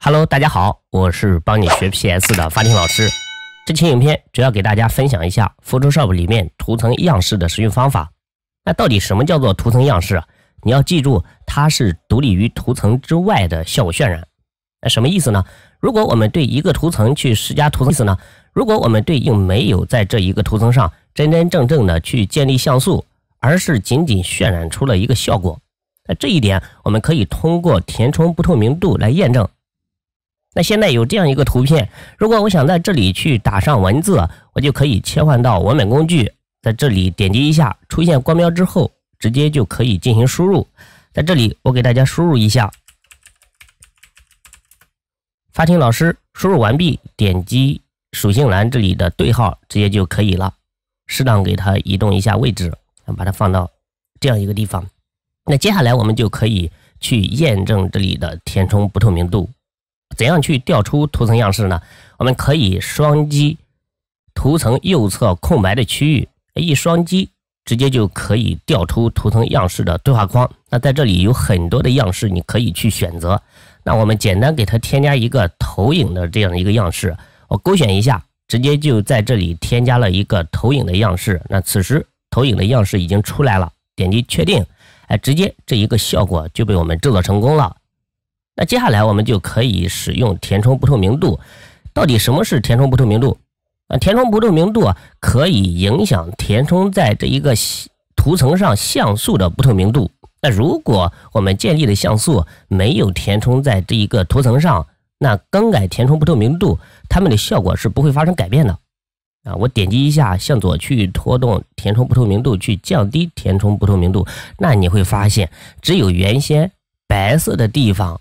Hello，大家好，我是帮你学 PS 的发婷老师。这期影片主要给大家分享一下 Photoshop 里面图层样式的使用方法。那到底什么叫做图层样式？你要记住，它是独立于图层之外的效果渲染。那什么意思呢？如果我们对一个图层去施加图层意思呢？如果我们对应没有在这一个图层上真真正正的去建立像素，而是仅仅渲染出了一个效果，那这一点我们可以通过填充不透明度来验证。那现在有这样一个图片，如果我想在这里去打上文字，我就可以切换到文本工具，在这里点击一下，出现光标之后，直接就可以进行输入。在这里，我给大家输入一下，发听老师输入完毕，点击属性栏这里的对号，直接就可以了。适当给它移动一下位置，把它放到这样一个地方。那接下来我们就可以去验证这里的填充不透明度。怎样去调出图层样式呢？我们可以双击图层右侧空白的区域，一双击直接就可以调出图层样式的对话框。那在这里有很多的样式，你可以去选择。那我们简单给它添加一个投影的这样一个样式，我勾选一下，直接就在这里添加了一个投影的样式。那此时投影的样式已经出来了，点击确定，哎，直接这一个效果就被我们制作成功了。那接下来我们就可以使用填充不透明度。到底什么是填充不透明度？啊，填充不透明度，可以影响填充在这一个图层上像素的不透明度。那如果我们建立的像素没有填充在这一个图层上，那更改填充不透明度，它们的效果是不会发生改变的。啊，我点击一下向左去拖动填充不透明度，去降低填充不透明度，那你会发现只有原先白色的地方。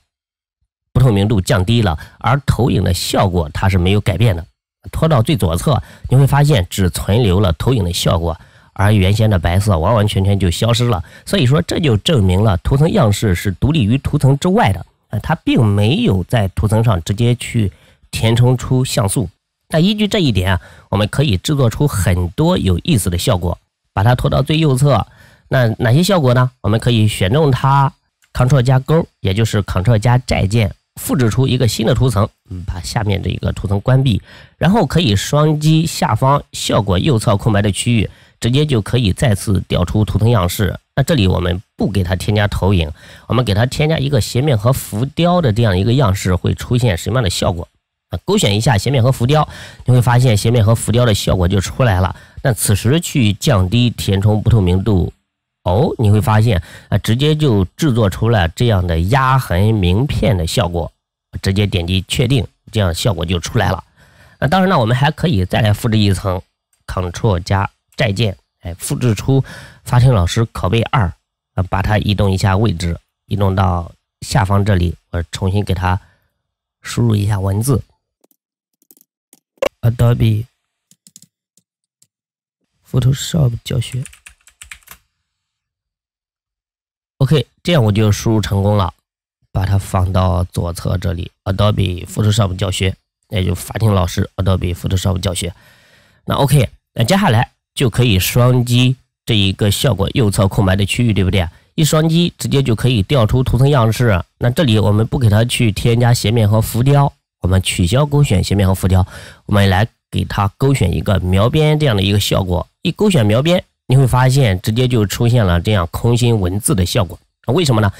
不透明度降低了，而投影的效果它是没有改变的。拖到最左侧，你会发现只存留了投影的效果，而原先的白色完完全全就消失了。所以说，这就证明了图层样式是独立于图层之外的，啊，它并没有在图层上直接去填充出像素。那依据这一点，我们可以制作出很多有意思的效果。把它拖到最右侧，那哪些效果呢？我们可以选中它，Ctrl 加勾，也就是 Ctrl 加债键。复制出一个新的图层，嗯，把下面这一个图层关闭，然后可以双击下方效果右侧空白的区域，直接就可以再次调出图层样式。那这里我们不给它添加投影，我们给它添加一个斜面和浮雕的这样一个样式，会出现什么样的效果？啊，勾选一下斜面和浮雕，你会发现斜面和浮雕的效果就出来了。那此时去降低填充不透明度。哦，你会发现啊，直接就制作出了这样的压痕名片的效果，直接点击确定，这样效果就出来了。那当然呢，我们还可以再来复制一层，Ctrl 加再键，哎，复制出发听老师拷贝二，啊，把它移动一下位置，移动到下方这里，我重新给它输入一下文字，Adobe Photoshop 教学。OK，这样我就输入成功了，把它放到左侧这里，Adobe Photoshop 教学，那就法庭老师 Adobe Photoshop 教学。那 OK，那接下来就可以双击这一个效果右侧空白的区域，对不对？一双击直接就可以调出图层样式。那这里我们不给它去添加斜面和浮雕，我们取消勾选斜面和浮雕，我们来给它勾选一个描边这样的一个效果。一勾选描边。你会发现，直接就出现了这样空心文字的效果。为什么呢？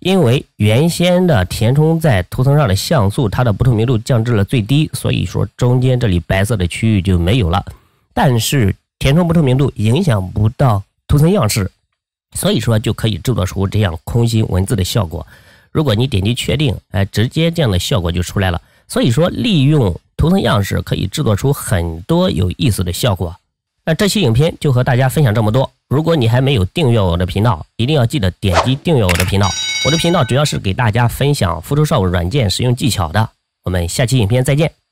因为原先的填充在图层上的像素，它的不透明度降至了最低，所以说中间这里白色的区域就没有了。但是填充不透明度影响不到图层样式，所以说就可以制作出这样空心文字的效果。如果你点击确定，哎，直接这样的效果就出来了。所以说，利用图层样式可以制作出很多有意思的效果。那这期影片就和大家分享这么多。如果你还没有订阅我的频道，一定要记得点击订阅我的频道。我的频道主要是给大家分享 Photoshop 软件使用技巧的。我们下期影片再见。